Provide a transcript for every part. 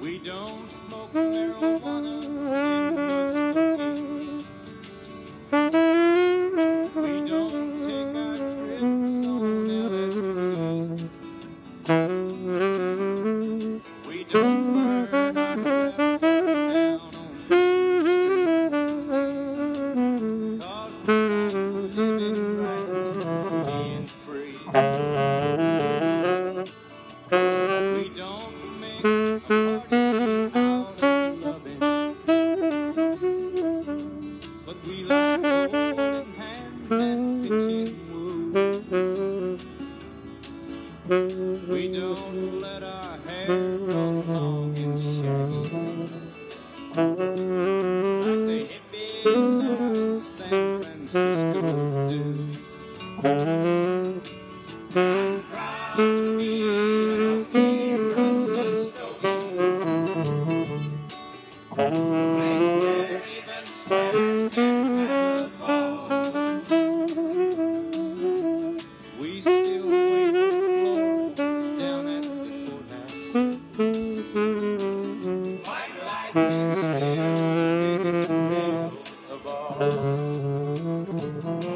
We don't smoke marijuana. We don't take our trips. We don't our down on we're living right, being free. We don't let our hair grow long and shaggy, like the hippies of San Francisco do. I'm proud to be a hippie from. White lightning still the of all.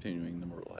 continuing the Myrtle